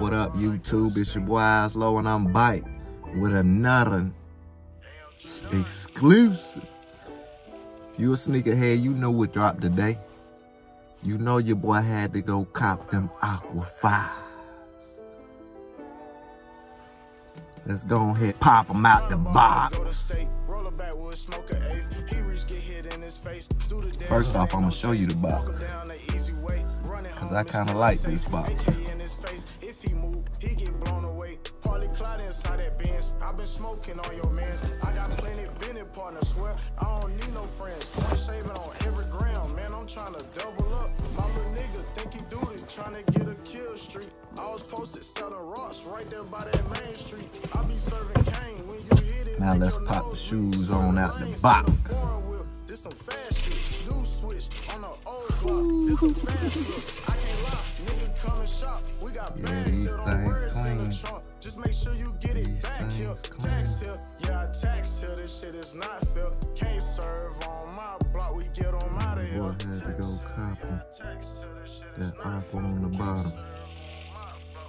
What up, YouTube? It's your boy Low, and I'm back with another exclusive. If you a sneakerhead, you know what dropped today. You know your boy had to go cop them Aqua 5s. Let's go ahead pop them out the box. First off, I'm to show you the box. Because I kind of like this box. Been smoking on your mans. I got plenty business partners. Swear I don't need no friends. Point shaving on every ground. Man, I'm trying to double up. My little nigga think he do it. Trying to get a kill street. I was posted selling rocks right there by that main street. I be serving cane when you hit it. Now let's pop the shoes on out the box. This some fast shit. New switch on the old block. This some fast shit. I can't lie. Nigga come and shop. We got bags. Sit on here. This shit is not fair. Can't serve on my block. We get them out of here. Boy had to go copy that apple on the bottom.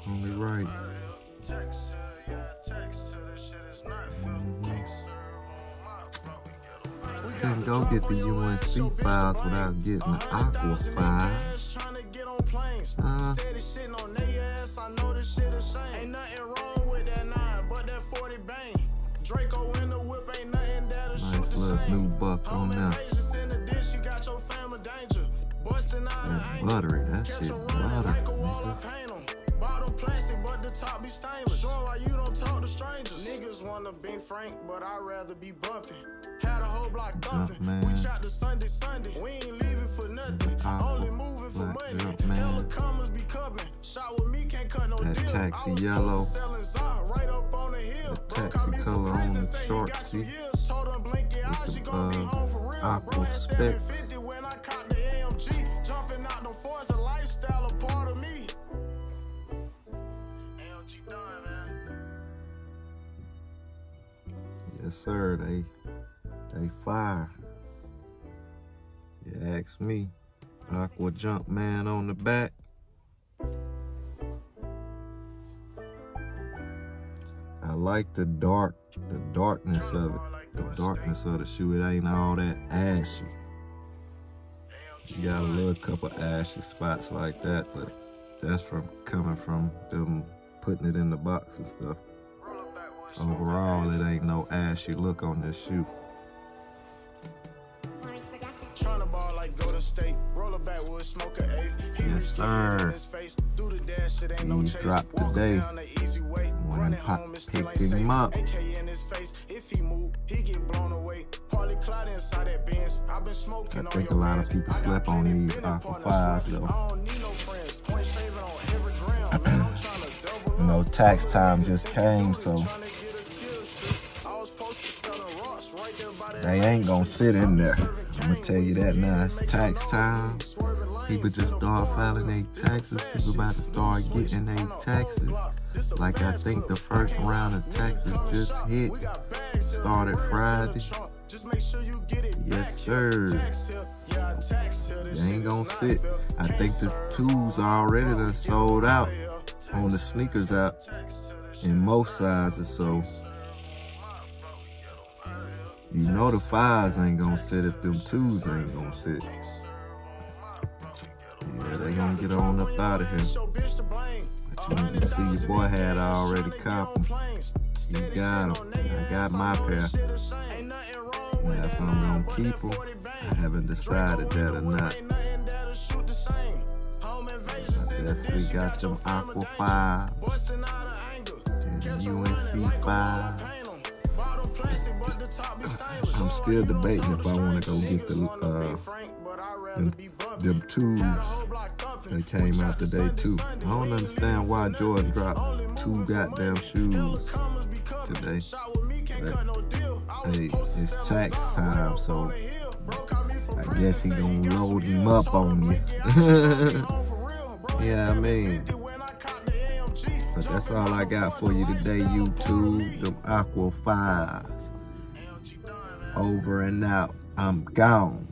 Only right. Mm-hmm. Couldn't go get the UNC 5s without getting the Aqua 5s. Uh, I know this shit a shame. Ain't nothing wrong with that nine, but that 40 bang. Draco in the whip ain't nothing that'll nice shoot the same. new buck on that. That's buttery, that shit buttery. But the top be stainless. Sure why you don't talk to strangers. Niggas wanna be frank, but I'd rather be bumping. Had a whole block thumping. we shot the Sunday Sunday. We ain't leaving for nothing. Only moving for money. Hella commas be coming. Shot with me can't cut no that deal. taxi yellow. Right up The taxi color on the short a a man. Yes, sir. They they fire. You ask me. Aqua jump man on the back. Like the dark, the darkness of it. The darkness of the shoe. It ain't all that ashy. You got a little couple ashy spots like that, but that's from coming from them putting it in the box and stuff. Overall, it ain't no ashy look on this shoe. Yes, sir. He's dropped today. When Pop picked him up. I think a lot of people slept on these Aqua 5s though. you know, tax time just came, so they ain't gonna sit in there. I'm gonna tell you that now. It's tax time. People just start filing their taxes. People about to start getting their taxes. Like I think the first round of taxes just hit. Started Friday. Yes, sir. They ain't gonna sit. I think the twos already done sold out on the sneakers out in most sizes. So you know the fives ain't gonna sit if them twos ain't gonna sit. Yeah, they gonna get on up out of here. You, you see your boy had already cop them. He got them. I got my pair. Now if I'm gonna keep them, I haven't decided that or not. I definitely got them Aqua 5 and UNC 5. I'm still debating if I want to go get the uh, them, them twos that came out today too. I don't understand why Jordan dropped two goddamn shoes today. But, hey, it's tax time, so I guess he gonna load him up on you. yeah, I mean. But that's all I got for you today, YouTube. Them Aqua 5s. Over and out. I'm gone.